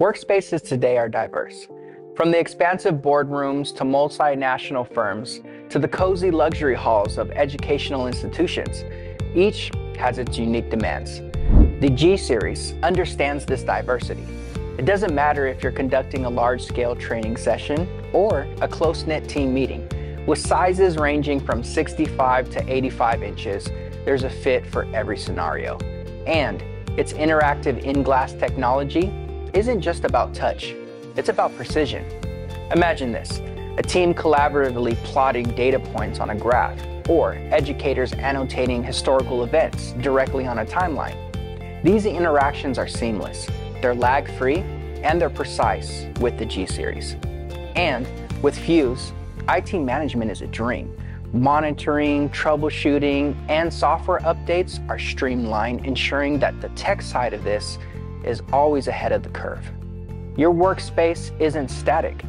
Workspaces today are diverse. From the expansive boardrooms to multinational firms to the cozy luxury halls of educational institutions, each has its unique demands. The G Series understands this diversity. It doesn't matter if you're conducting a large-scale training session or a close-knit team meeting. With sizes ranging from 65 to 85 inches, there's a fit for every scenario. And its interactive in-glass technology isn't just about touch, it's about precision. Imagine this, a team collaboratively plotting data points on a graph, or educators annotating historical events directly on a timeline. These interactions are seamless, they're lag-free, and they're precise with the G-Series. And with Fuse, IT management is a dream. Monitoring, troubleshooting, and software updates are streamlined, ensuring that the tech side of this is always ahead of the curve. Your workspace isn't static,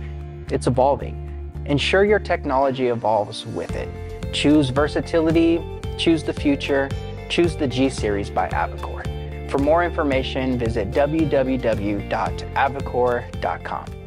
it's evolving. Ensure your technology evolves with it. Choose versatility, choose the future, choose the G Series by Avocor. For more information, visit www.avocor.com.